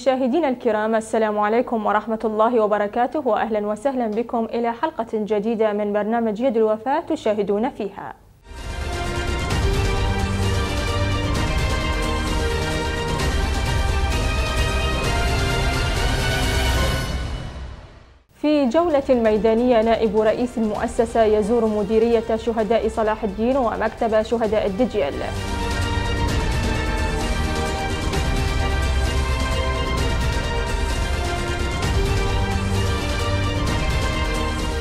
مشاهدينا الكرام السلام عليكم ورحمة الله وبركاته وأهلا وسهلا بكم إلى حلقة جديدة من برنامج يد الوفاة تشاهدون فيها. في جولة ميدانية نائب رئيس المؤسسة يزور مديرية شهداء صلاح الدين ومكتب شهداء الدجيل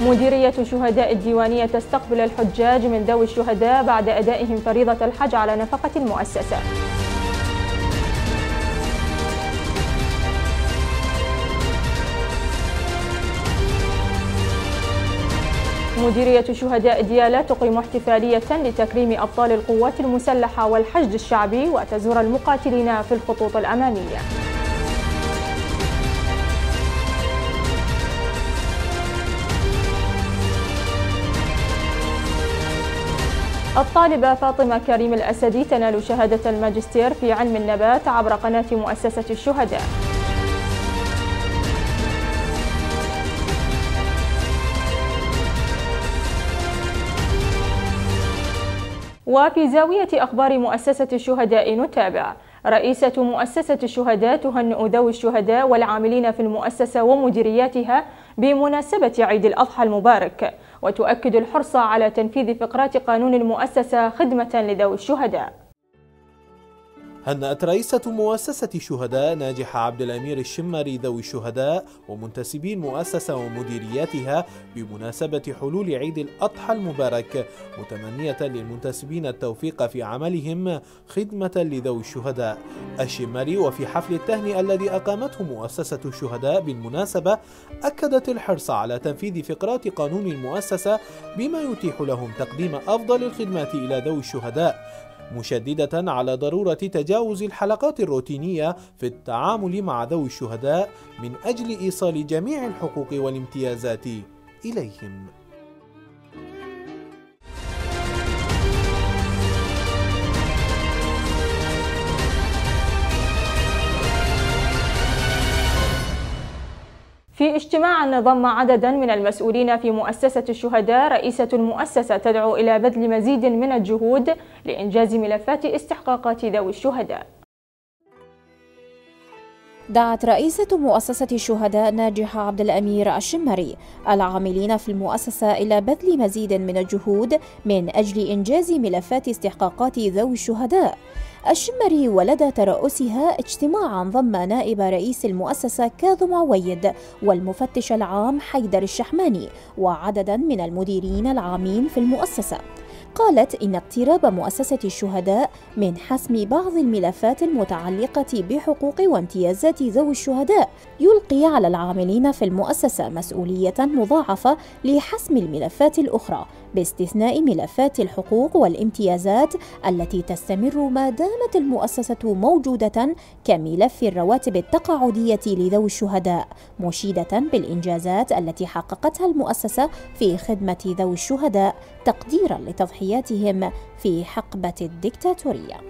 مديرية شهداء الديوانية تستقبل الحجاج من ذوي الشهداء بعد أدائهم فريضة الحج على نفقة المؤسسة مديرية شهداء ديالى تقيم احتفالية لتكريم أبطال القوات المسلحة والحشد الشعبي وتزور المقاتلين في الخطوط الأمامية. الطالبة فاطمة كريم الأسدي تنال شهادة الماجستير في علم النبات عبر قناة مؤسسة الشهداء. وفي زاوية أخبار مؤسسة الشهداء نتابع. رئيسة مؤسسة الشهداء تهنئ ذوي الشهداء والعاملين في المؤسسة ومديرياتها بمناسبة عيد الأضحى المبارك. وتؤكد الحرص على تنفيذ فقرات قانون المؤسسة خدمة لذوي الشهداء. هنأت رئيسة مؤسسة شهداء ناجحة عبد الأمير الشمري ذوي الشهداء ومنتسبي المؤسسة ومديرياتها بمناسبة حلول عيد الأضحى المبارك متمنية للمنتسبين التوفيق في عملهم خدمة لذوي الشهداء. الشمري وفي حفل التهنئة الذي أقامته مؤسسة الشهداء بالمناسبة أكدت الحرص على تنفيذ فقرات قانون المؤسسة بما يتيح لهم تقديم أفضل الخدمات إلى ذوي الشهداء. مشددة على ضرورة تجاوز الحلقات الروتينية في التعامل مع ذوي الشهداء من أجل إيصال جميع الحقوق والامتيازات إليهم. في اجتماع ضم عددا من المسؤولين في مؤسسة الشهداء رئيسة المؤسسة تدعو إلى بذل مزيد من الجهود لإنجاز ملفات استحقاقات ذوي الشهداء. دعت رئيسة مؤسسة الشهداء ناجحة عبد الأمير الشمري العاملين في المؤسسة إلى بذل مزيد من الجهود من أجل إنجاز ملفات استحقاقات ذوي الشهداء. الشمري ولدى ترأسها اجتماعا ضم نائب رئيس المؤسسة كاظم عويد والمفتش العام حيدر الشحماني وعددا من المديرين العامين في المؤسسة. قالت إن اقتراب مؤسسة الشهداء من حسم بعض الملفات المتعلقة بحقوق وامتيازات ذوي الشهداء يلقي على العاملين في المؤسسة مسؤولية مضاعفة لحسم الملفات الأخرى باستثناء ملفات الحقوق والامتيازات التي تستمر ما دامت المؤسسة موجودة كملف الرواتب التقاعدية لذوي الشهداء مشيدة بالإنجازات التي حققتها المؤسسة في خدمة ذوي الشهداء. تقديرا لتضحياتهم في حقبة الدكتاتورية.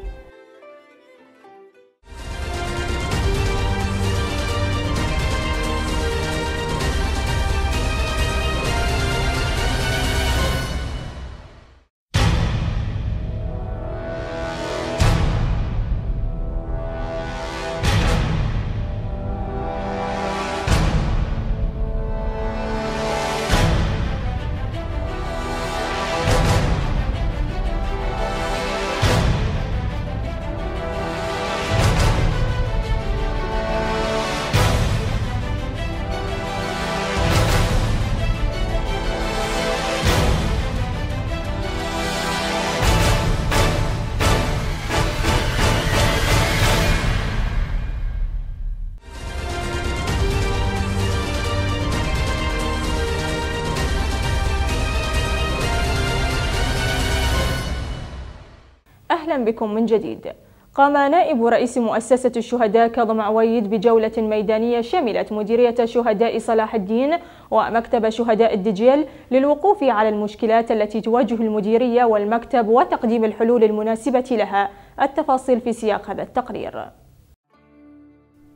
أهلا بكم من جديد. قام نائب رئيس مؤسسة الشهداء كاظم عويد بجولة ميدانية شملت مديرية شهداء صلاح الدين ومكتب شهداء الدجيل للوقوف على المشكلات التي تواجه المديرية والمكتب وتقديم الحلول المناسبة لها. التفاصيل في سياق هذا التقرير.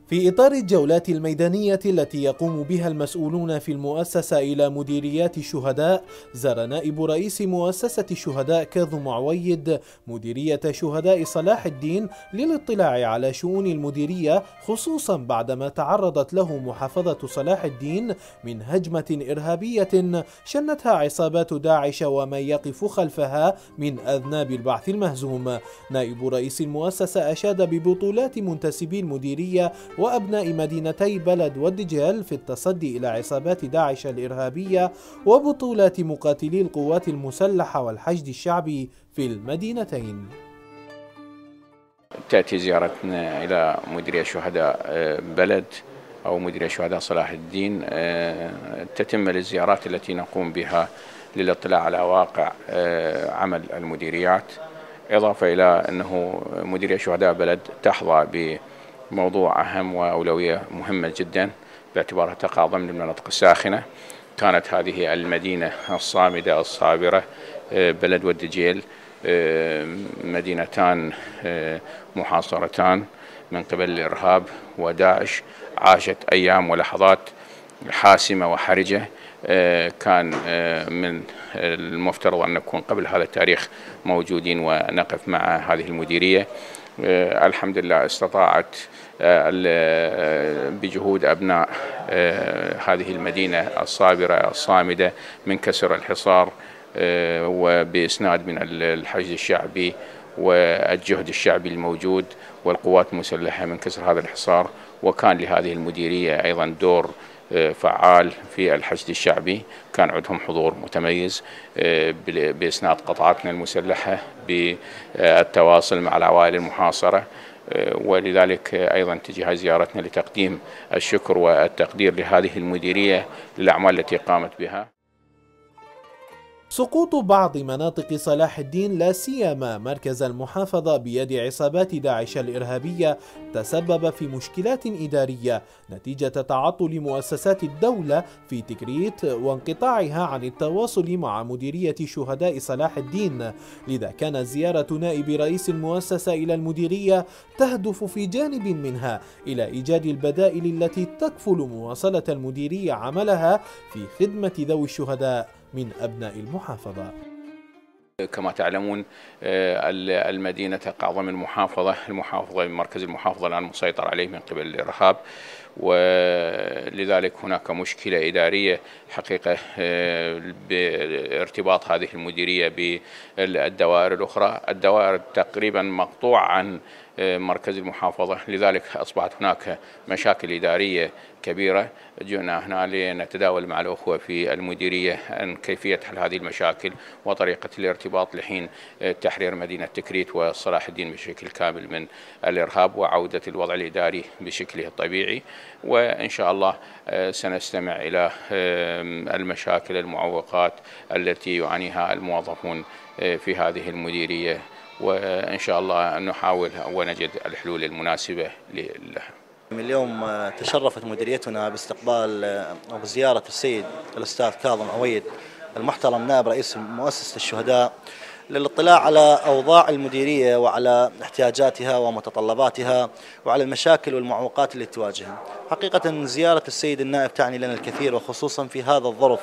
في إطار الجولات الميدانية التي يقوم بها المسؤولون في المؤسسة إلى مديريات الشهداء زار نائب رئيس مؤسسة الشهداء كاظم عويد مديرية شهداء صلاح الدين للاطلاع على شؤون المديرية خصوصا بعدما تعرضت له محافظة صلاح الدين من هجمة إرهابية شنتها عصابات داعش ومن يقف خلفها من أذناب البعث المهزوم. نائب رئيس المؤسسة أشاد ببطولات منتسبي المديرية وأبناء مدينتي بلد والدجال في التصدي إلى عصابات داعش الإرهابية وبطولات مقاتلي القوات المسلحة والحشد الشعبي في المدينتين. تأتي زيارتنا إلى مديرية شهداء آه، بلد أو مديرية شهداء صلاح الدين آه، تتم الزيارات التي نقوم بها للاطلاع على واقع آه، عمل المديريات. إضافة إلى أنه مديرية شهداء بلد تحظى ب موضوع أهم وأولوية مهمة جدا باعتبارها تقع ضمن المناطق الساخنة. كانت هذه المدينة الصامدة الصابرة آه، بلد والدجيل آه، مدينتان آه، محاصرتان من قبل الإرهاب وداعش عاشت أيام ولحظات حاسمة وحرجة. كان من المفترض أن نكون قبل هذا التاريخ موجودين ونقف مع هذه المديرية. الحمد لله استطاعت بجهود أبناء هذه المدينة الصابرة الصامدة من كسر الحصار وبإسناد من الحشد الشعبي والجهد الشعبي الموجود والقوات المسلحة من كسر هذا الحصار. وكان لهذه المديرية أيضا دور فعال في الحشد الشعبي. كان عندهم حضور متميز آه، بإسناد قطاعاتنا المسلحة بالتواصل مع العوائل المحاصرة. آه، ولذلك أيضا تجي زيارتنا لتقديم الشكر والتقدير لهذه المديرية للأعمال التي قامت بها. سقوط بعض مناطق صلاح الدين لا سيما مركز المحافظة بيد عصابات داعش الإرهابية تسبب في مشكلات إدارية نتيجة تعطل مؤسسات الدولة في تكريت وانقطاعها عن التواصل مع مديرية شهداء صلاح الدين. لذا كانت زيارة نائب رئيس المؤسسة إلى المديرية تهدف في جانب منها إلى إيجاد البدائل التي تكفل مواصلة المديرية عملها في خدمة ذوي الشهداء. من أبناء المحافظة. كما تعلمون آه، المدينة تقع ضمن المحافظة المحافظة مركز المحافظة الآن مسيطر عليه من قبل الإرهاب ولذلك هناك مشكلة إدارية حقيقة آه، بارتباط هذه المديرية بالدوائر الأخرى. الدوائر تقريبا مقطوع عن آه، مركز المحافظة لذلك أصبحت هناك مشاكل إدارية كبيرة. جئنا هنا لنتداول مع الأخوة في المديرية عن كيفية حل هذه المشاكل وطريقة الارتباط لحين آه، تحرير مدينة تكريت وصلاح الدين بشكل كامل من الإرهاب وعودة الوضع الإداري بشكله الطبيعي. وإن شاء الله آه، سنستمع إلى المشاكل المعوقات التي يعانيها الموظفون في هذه المديرية. وإن شاء الله نحاول ونجد الحلول المناسبة لها. اليوم آه، تشرفت مديريتنا باستقبال آه، أو بزيارة السيد الأستاذ كاظم عويد المحترم نائب رئيس مؤسسة الشهداء للاطلاع على أوضاع المديرية وعلى احتياجاتها ومتطلباتها وعلى المشاكل والمعوقات التي تواجهها. حقيقة زيارة السيد النائب تعني لنا الكثير وخصوصا في هذا الظرف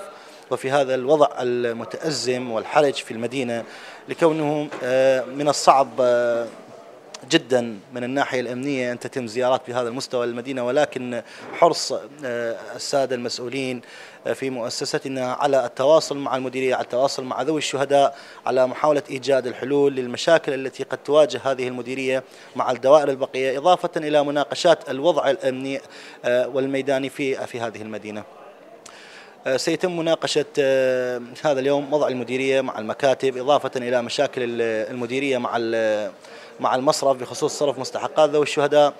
وفي هذا الوضع المتأزم والحرج في المدينة لكونه آه، من الصعب جدا من الناحية الأمنية أن تتم زيارات بهذا المستوى للمدينة ولكن حرص آه، السادة المسؤولين في مؤسستنا على التواصل مع المديرية على التواصل مع ذوي الشهداء على محاولة إيجاد الحلول للمشاكل التي قد تواجه هذه المديرية مع الدوائر البقية إضافة إلى مناقشات الوضع الأمني والميداني في في هذه المدينة. آه، سيتم مناقشة آه، هذا اليوم وضع المديرية مع المكاتب إضافة إلى مشاكل المديرية مع مع المصرف بخصوص صرف مستحقات ذوي الشهداء.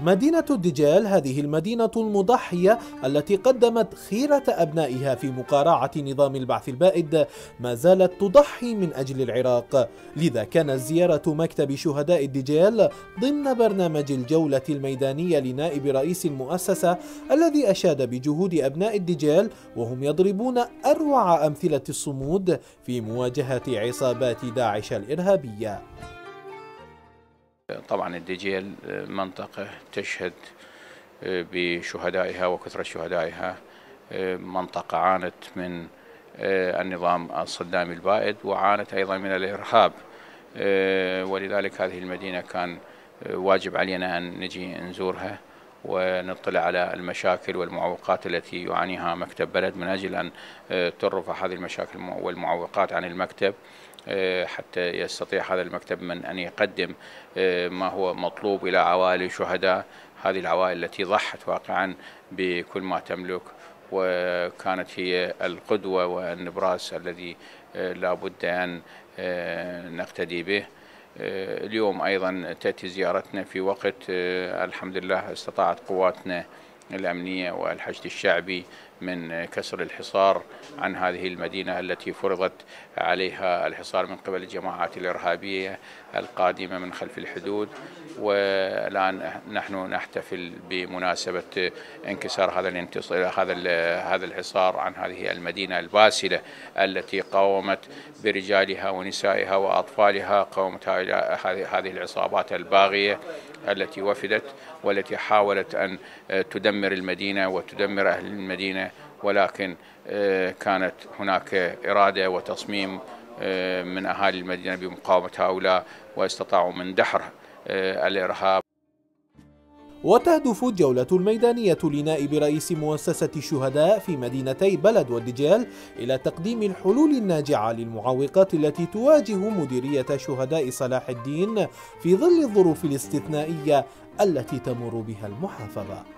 مدينة الدجال هذه المدينة المضحية التي قدمت خيرة أبنائها في مقارعة نظام البعث البائد ما زالت تضحي من أجل العراق. لذا كانت زيارة مكتب شهداء الدجال ضمن برنامج الجولة الميدانية لنائب رئيس المؤسسة الذي أشاد بجهود أبناء الدجال وهم يضربون أروع أمثلة الصمود في مواجهة عصابات داعش الإرهابية. طبعا الدجيل منطقة تشهد بشهدائها وكثرة شهدائها منطقة عانت من النظام الصدامي البائد وعانت أيضا من الإرهاب ولذلك هذه المدينة كان واجب علينا أن نجي نزورها. ونطلع على المشاكل والمعوقات التي يعانيها مكتب بلد من أجل أن ترفع هذه المشاكل والمعوقات عن المكتب حتى يستطيع هذا المكتب من أن يقدم ما هو مطلوب إلى عوائل الشهداء. هذه العوائل التي ضحت واقعا بكل ما تملك وكانت هي القدوة والنبراس الذي لا بد أن نقتدي به. اليوم أيضا تأتي زيارتنا في وقت الحمد لله استطاعت قواتنا الأمنية والحشد الشعبي من كسر الحصار عن هذه المدينة التي فرضت عليها الحصار من قبل الجماعات الإرهابية القادمة من خلف الحدود. والآن نحن نحتفل بمناسبة انكسار هذا هذا هذا الحصار عن هذه المدينة الباسلة التي قاومت برجالها ونسائها وأطفالها قاومت هذه العصابات الباغية التي وفدت والتي حاولت أن تدمر المدينة وتدمر أهل المدينة ولكن كانت هناك إرادة وتصميم من أهالي المدينة بمقاومة هؤلاء واستطاعوا من دحر الإرهاب. وتهدف الجولة الميدانية لنائب رئيس مؤسسة الشهداء في مدينتي بلد والدجال إلى تقديم الحلول الناجعة للمعوقات التي تواجه مديرية شهداء صلاح الدين في ظل الظروف الاستثنائية التي تمر بها المحافظة.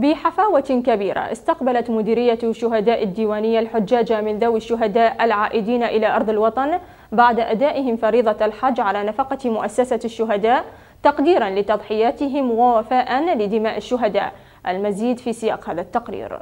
بحفاوة كبيرة استقبلت مديرية شهداء الديوانية الحجاج من ذوي الشهداء العائدين إلى أرض الوطن بعد أدائهم فريضة الحج على نفقة مؤسسة الشهداء تقديرا لتضحياتهم ووفاء لدماء الشهداء. المزيد في سياق هذا التقرير.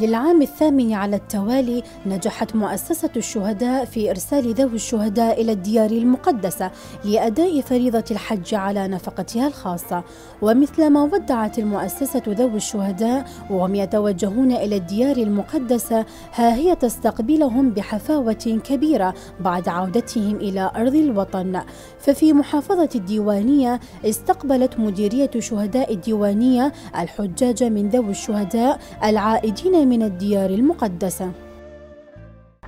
للعام الثامن على التوالي نجحت مؤسسة الشهداء في إرسال ذوي الشهداء إلى الديار المقدسة لأداء فريضة الحج على نفقتها الخاصة. ومثل ما ودعت المؤسسة ذوي الشهداء وهم يتوجهون إلى الديار المقدسة ها هي تستقبلهم بحفاوة كبيرة بعد عودتهم إلى أرض الوطن. ففي محافظة الديوانية استقبلت مديرية شهداء الديوانية الحجاج من ذوي الشهداء العائدين من الديار المقدسة.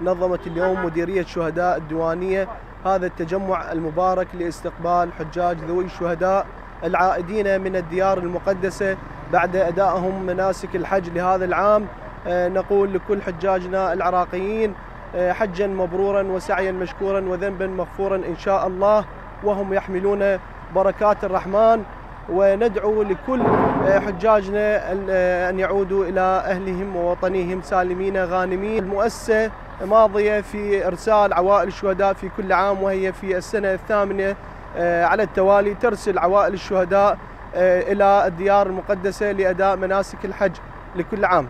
نظمت اليوم مديرية شهداء الديوانية هذا التجمع المبارك لاستقبال حجاج ذوي الشهداء العائدين من الديار المقدسة بعد أدائهم مناسك الحج لهذا العام. آه، نقول لكل حجاجنا العراقيين آه، حجا مبرورا وسعيا مشكورا وذنبا مغفورا إن شاء الله وهم يحملون بركات الرحمن. وندعو لكل حجاجنا أن يعودوا إلى أهلهم ووطنهم سالمين غانمين. المؤسسة ماضية في إرسال عوائل الشهداء في كل عام وهي في السنة الثامنة آه، على التوالي ترسل عوائل الشهداء آه، إلى الديار المقدسة لأداء مناسك الحج لكل عام.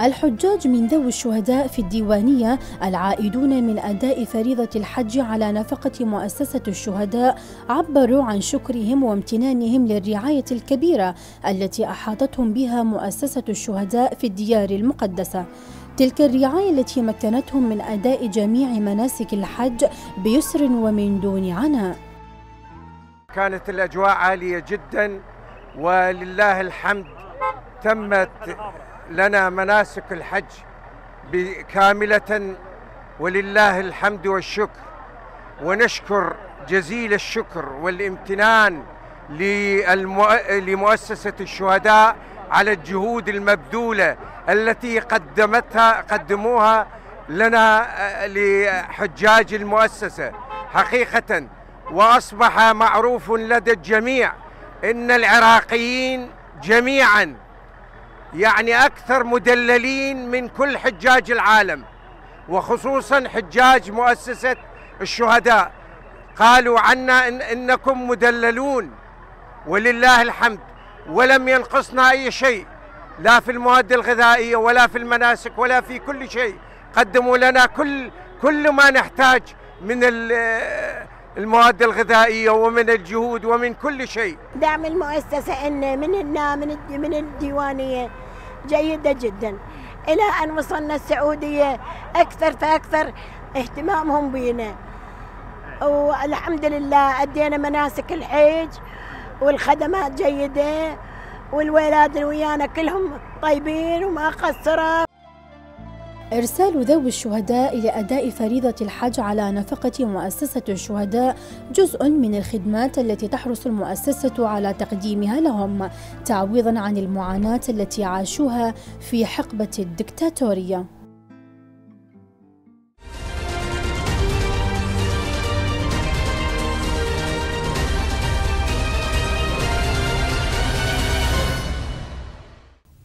الحجاج من ذوي الشهداء في الديوانية العائدون من أداء فريضة الحج على نفقة مؤسسة الشهداء عبروا عن شكرهم وامتنانهم للرعاية الكبيرة التي أحاطتهم بها مؤسسة الشهداء في الديار المقدسة. تلك الرعاية التي مكنتهم من أداء جميع مناسك الحج بيسر ومن دون عناء. كانت الأجواء عالية جدا ولله الحمد تمت لنا مناسك الحج كاملة ولله الحمد والشكر. ونشكر جزيل الشكر والامتنان لمؤسسة الشهداء على الجهود المبذولة التي قدمتها قدموها لنا لحجاج المؤسسة. حقيقة وأصبح معروف لدى الجميع إن العراقيين جميعا يعني أكثر مدللين من كل حجاج العالم وخصوصا حجاج مؤسسة الشهداء. قالوا عنا إن إنكم مدللون ولله الحمد ولم ينقصنا أي شيء لا في المواد الغذائية ولا في المناسك ولا في كل شيء. قدموا لنا كل كل ما نحتاج من المواد الغذائية ومن الجهود ومن كل شيء. دعم المؤسسة إن من من من الديوانية جيدة جدا. إلى أن وصلنا السعودية أكثر فأكثر اهتمامهم بنا والحمد لله أدينا مناسك الحج والخدمات جيدة والولاد اللي ويانا كلهم طيبين وما قصروا. إرسال ذوي الشهداء لأداء فريضة الحج على نفقة مؤسسة الشهداء جزء من الخدمات التي تحرص المؤسسة على تقديمها لهم تعويضا عن المعاناة التي عاشوها في حقبة الدكتاتورية.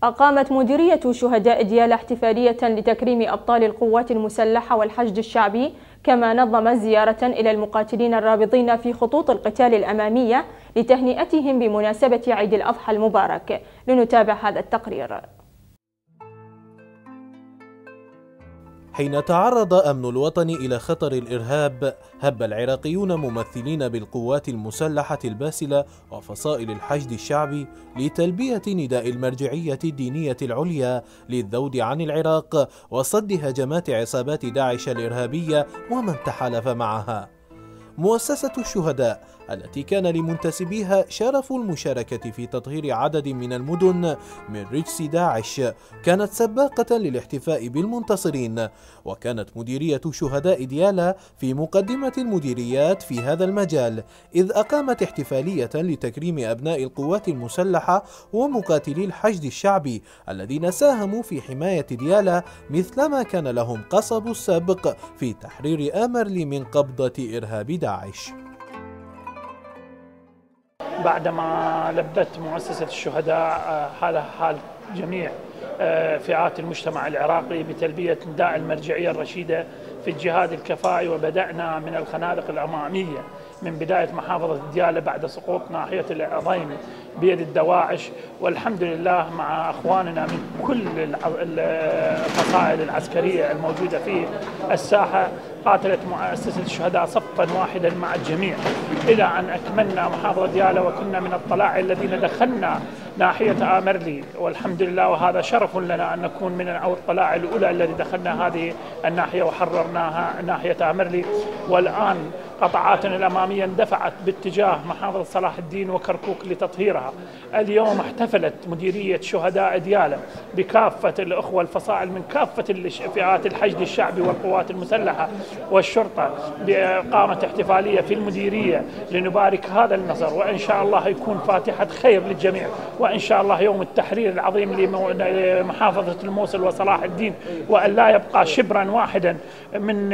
أقامت مديرية شهداء ديالى احتفالية لتكريم أبطال القوات المسلحة والحشد الشعبي كما نظم زيارة إلى المقاتلين الرابضين في خطوط القتال الأمامية لتهنئتهم بمناسبة عيد الأضحى المبارك. لنتابع هذا التقرير. حين تعرض أمن الوطن إلى خطر الإرهاب هب العراقيون ممثلين بالقوات المسلحة الباسلة وفصائل الحشد الشعبي لتلبية نداء المرجعية الدينية العليا للذود عن العراق وصد هجمات عصابات داعش الإرهابية ومن تحالف معها. مؤسسة الشهداء التي كان لمنتسبيها شرف المشاركة في تطهير عدد من المدن من رجس داعش. كانت سباقة للاحتفاء بالمنتصرين وكانت مديرية شهداء ديالا في مقدمة المديريات في هذا المجال إذ أقامت احتفالية لتكريم أبناء القوات المسلحة ومقاتلي الحشد الشعبي الذين ساهموا في حماية ديالا مثلما كان لهم قصب السابق في تحرير آمرلي من قبضة إرهاب داعش. بعدما لبت مؤسسة الشهداء آه، حالها حال جميع آه، فئات المجتمع العراقي بتلبية نداء المرجعية الرشيدة في الجهاد الكفائي وبدأنا من الخنادق الأمامية من بداية محافظة ديالى بعد سقوط ناحية العظيم بيد الدواعش. والحمد لله مع أخواننا من كل الفصائل العسكرية الموجودة في الساحة قاتلت مؤسسة الشهداء صفا واحدا مع الجميع. إلى أن أكملنا محافظة ديالى وكنا من الطلاع الذين دخلنا ناحية آمرلي. والحمد لله وهذا شرف لنا أن نكون من الطلاع الأولى الذي دخلنا هذه الناحية وحررناها ناحية آمرلي. والآن قطعاتنا الأمامية اندفعت باتجاه محافظة صلاح الدين وكركوك لتطهيرها. اليوم احتفلت مديرية شهداء ديالى بكافة الأخوة الفصائل من كافة فئات الحشد الشعبي والقوات المسلحة والشرطة بإقامة احتفالية في المديرية لنبارك هذا النصر. وإن شاء الله يكون فاتحة خير للجميع. وإن شاء الله يوم التحرير العظيم لمحافظة الموصل وصلاح الدين. وأن لا يبقى شبرا واحدا من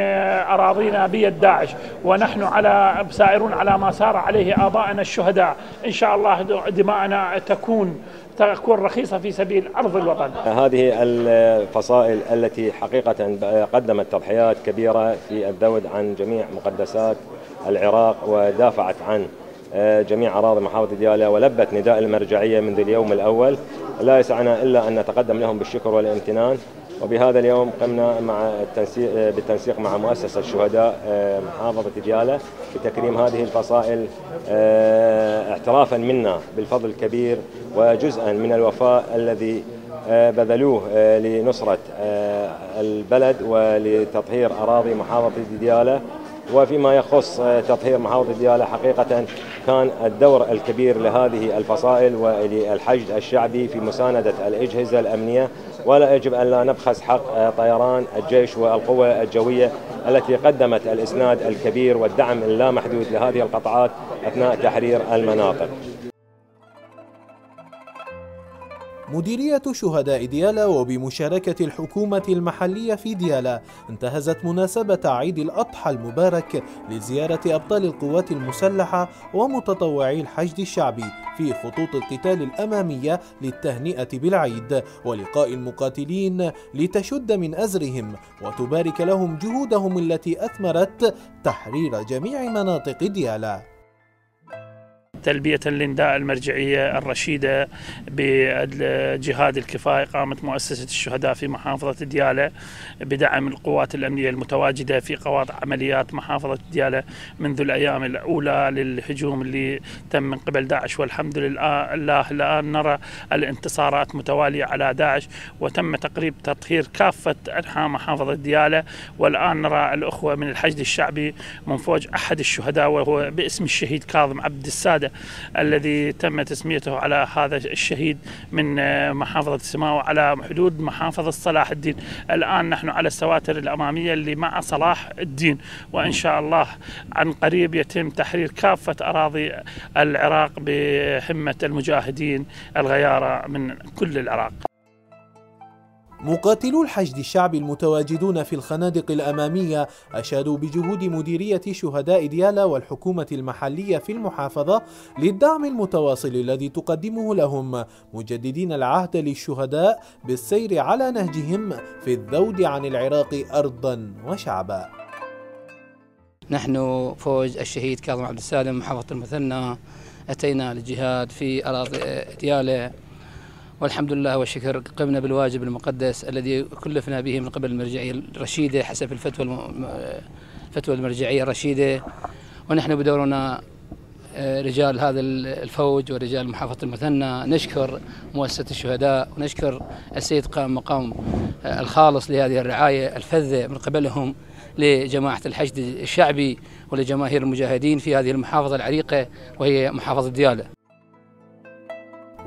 أراضينا بيد داعش. ونحن على سائرون على ما سار عليه آبائنا الشهداء. إن شاء الله دماءنا تكون تكون رخيصة في سبيل أرض الوطن. هذه الفصائل التي حقيقة قدمت تضحيات كبيرة في الذود عن جميع مقدسات العراق ودافعت عن جميع أراضي محافظة ديالى ولبت نداء المرجعية منذ اليوم الأول. لا يسعنا إلا أن نتقدم لهم بالشكر والامتنان. وبهذا اليوم قمنا مع التنسيق بالتنسيق مع مؤسسة الشهداء آه، محافظة ديالى بتكريم هذه الفصائل آه، اعترافا منا بالفضل الكبير وجزءا من الوفاء الذي بذلوه لنصرة البلد ولتطهير أراضي محافظة ديالى وفيما يخص تطهير محافظة ديالى حقيقة كان الدور الكبير لهذه الفصائل وللحشد الشعبي في مساندة الأجهزة الأمنية. ولا يجب أن لا نبخس حق طيران الجيش والقوة الجوية التي قدمت الإسناد الكبير والدعم اللامحدود لهذه القطاعات أثناء تحرير المناطق. مديرية شهداء ديالا وبمشاركة الحكومة المحلية في ديالا انتهزت مناسبة عيد الأضحى المبارك لزيارة أبطال القوات المسلحة ومتطوعي الحشد الشعبي في خطوط القتال الأمامية للتهنئة بالعيد ولقاء المقاتلين لتشد من أزرهم وتبارك لهم جهودهم التي أثمرت تحرير جميع مناطق ديالا. تلبية لنداء المرجعية الرشيدة بالجهاد الكفاية قامت مؤسسة الشهداء في محافظة ديالى بدعم القوات الأمنية المتواجدة في قواطع عمليات محافظة ديالى منذ الأيام الأولى للهجوم اللي تم من قبل داعش. والحمد لله الآن نرى الانتصارات متوالية على داعش وتم تقريب تطهير كافة أنحاء محافظة ديالى. والآن نرى الأخوة من الحشد الشعبي من فوج أحد الشهداء وهو باسم الشهيد كاظم عبد السادة. الذي تم تسميته على هذا الشهيد من محافظة السماء وعلى حدود محافظة صلاح الدين. الآن نحن على السواتر الأمامية اللي مع صلاح الدين. وإن شاء الله عن قريب يتم تحرير كافة أراضي العراق بهمة المجاهدين الغيارة من كل العراق. مقاتلو الحشد الشعبي المتواجدون في الخنادق الأمامية أشادوا بجهود مديرية شهداء ديالا والحكومة المحلية في المحافظة للدعم المتواصل الذي تقدمه لهم مجددين العهد للشهداء بالسير على نهجهم في الذود عن العراق أرضا وشعبا. نحن فوج الشهيد كاظم عبد السالم محافظة المثنى أتينا للجهاد في أراضي ديالة والحمد لله والشكر قمنا بالواجب المقدس الذي كلفنا به من قبل المرجعية الرشيدة حسب الفتوى. الفتوى المرجعية الرشيدة ونحن بدورنا رجال هذا الفوج ورجال محافظة المثنى نشكر مؤسسة الشهداء ونشكر السيد قام مقام الخالص لهذه الرعاية الفذة من قبلهم لجماعة الحشد الشعبي ولجماهير المجاهدين في هذه المحافظة العريقة وهي محافظة ديالى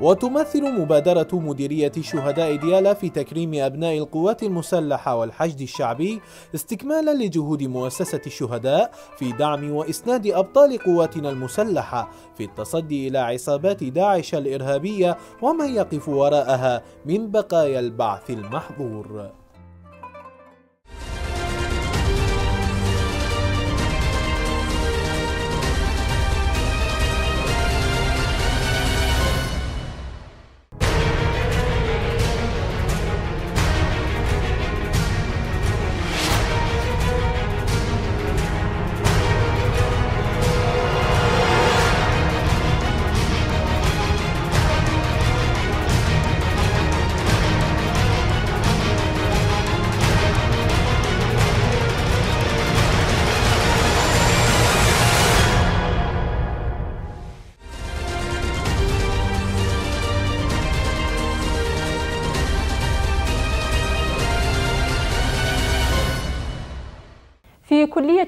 وتمثل مبادرة مديرية شهداء ديالا في تكريم أبناء القوات المسلحة والحشد الشعبي استكمالا لجهود مؤسسة الشهداء في دعم وإسناد أبطال قواتنا المسلحة في التصدي إلى عصابات داعش الإرهابية ومن يقف وراءها من بقايا البعث المحظور.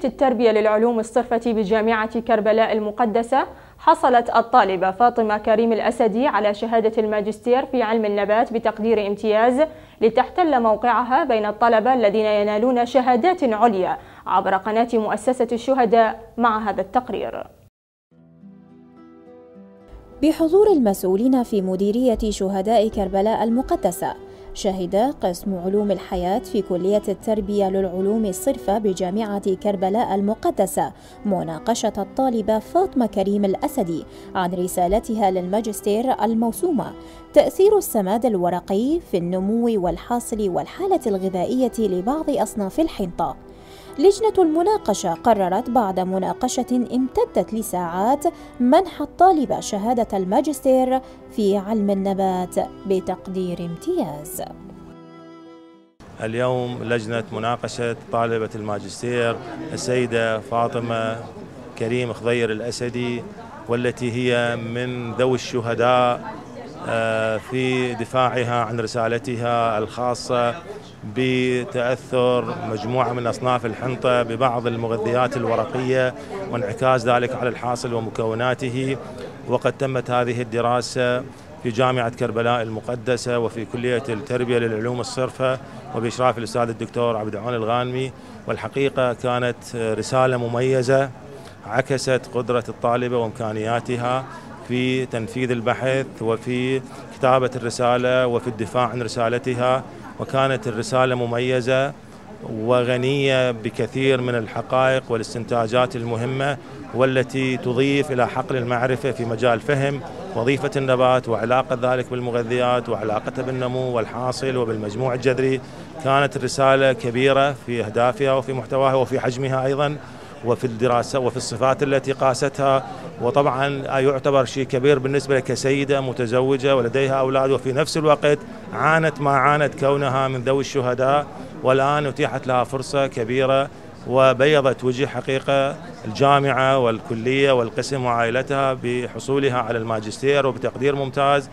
التربية للعلوم الصرفة بجامعة كربلاء المقدسة حصلت الطالبة فاطمة كريم الأسدي على شهادة الماجستير في علم النبات بتقدير امتياز لتحتل موقعها بين الطلبة الذين ينالون شهادات عليا عبر قناة مؤسسة الشهداء مع هذا التقرير. بحضور المسؤولين في مديرية شهداء كربلاء المقدسة شهد قسم علوم الحياة في كلية التربية للعلوم الصرفة بجامعة كربلاء المقدسة مناقشة الطالبة فاطمة كريم الأسدي عن رسالتها للماجستير الموسومة. تأثير السماد الورقي في النمو والحاصل والحالة الغذائية لبعض أصناف الحنطة. لجنة المناقشة قررت بعد مناقشة امتدت لساعات منح الطالبة شهادة الماجستير في علم النبات بتقدير امتياز. اليوم لجنة مناقشة طالبة الماجستير السيدة فاطمة كريم خضير الأسدي والتي هي من ذوي الشهداء في دفاعها عن رسالتها الخاصة بتأثر مجموعة من أصناف الحنطة ببعض المغذيات الورقية وانعكاس ذلك على الحاصل ومكوناته. وقد تمت هذه الدراسة في جامعة كربلاء المقدسة وفي كلية التربية للعلوم الصرفة. وبإشراف الأستاذ الدكتور عبد العون الغانمي. والحقيقة كانت رسالة مميزة عكست قدرة الطالبة وإمكانياتها في تنفيذ البحث وفي كتابة الرسالة وفي الدفاع عن رسالتها. وكانت الرسالة مميزة وغنية بكثير من الحقائق والاستنتاجات المهمة والتي تضيف إلى حقل المعرفة في مجال فهم وظيفة النبات وعلاقة ذلك بالمغذيات وعلاقتها بالنمو والحاصل وبالمجموع الجذري. كانت الرسالة كبيرة في أهدافها وفي محتواها وفي حجمها أيضا وفي الدراسة وفي الصفات التي قاستها. وطبعا يعتبر شيء كبير بالنسبة لها كسيدة متزوجة ولديها أولاد وفي نفس الوقت عانت ما عانت كونها من ذوي الشهداء والآن أتيحت لها فرصة كبيرة وبيضت وجه حقيقة الجامعة والكلية والقسم وعائلتها بحصولها على الماجستير وبتقدير ممتاز.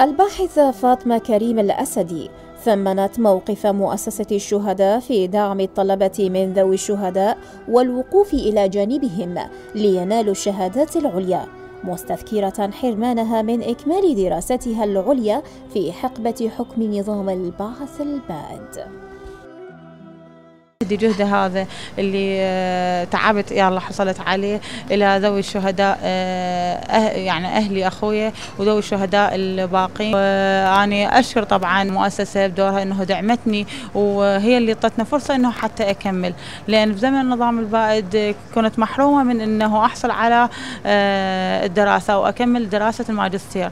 الباحثة فاطمة كريم الأسدي ثمنت موقف مؤسسة الشهداء في دعم الطلبة من ذوي الشهداء والوقوف إلى جانبهم لينالوا الشهادات العليا مستذكرة حرمانها من إكمال دراستها العليا في حقبة حكم نظام البعث البائد جهدي جهد هذا اللي آه، تعبت يلا حصلت عليه إلى ذوي الشهداء آه، أه يعني أهلي اخويا وذوي الشهداء الباقين. وأني أشكر طبعا المؤسسه بدورها إنه دعمتني وهي اللي إعطتنا فرصة إنه حتى أكمل. لأن بزمن النظام البائد كنت محرومة من إنه أحصل على آه، الدراسة واكمل دراسة الماجستير.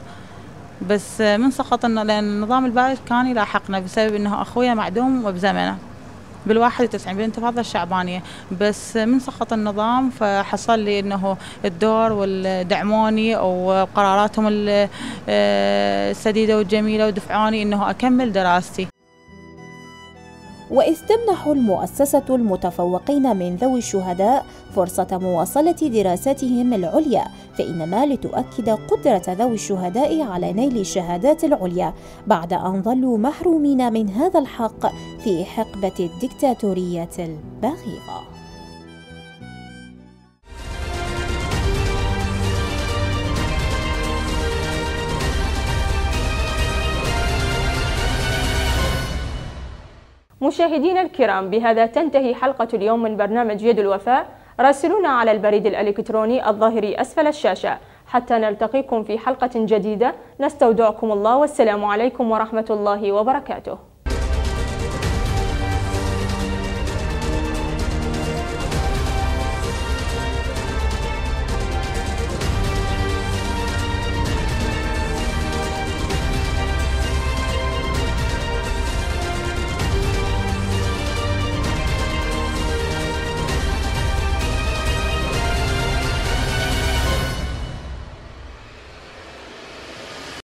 بس من سقط لأن النظام البائد كان يلاحقنا بسبب إنه أخويا معدوم وبزمنه. بالواحد وتسعين بالانتفاضة الشعبانية. بس من سقط النظام فحصل لي أنه الدور والدعموني وقراراتهم السديدة والجميلة ودفعوني أنه أكمل دراستي. وإذ تمنح المؤسسة المتفوقين من ذوي الشهداء فرصة مواصلة دراساتهم العليا فإنما لتؤكد قدرة ذوي الشهداء على نيل الشهادات العليا بعد أن ظلوا محرومين من هذا الحق في حقبة الدكتاتورية البغيضة مشاهدينا الكرام بهذا تنتهي حلقة اليوم من برنامج يد الوفاء. راسلونا على البريد الإلكتروني الظاهري أسفل الشاشة. حتى نلتقيكم في حلقة جديدة نستودعكم الله والسلام عليكم ورحمة الله وبركاته.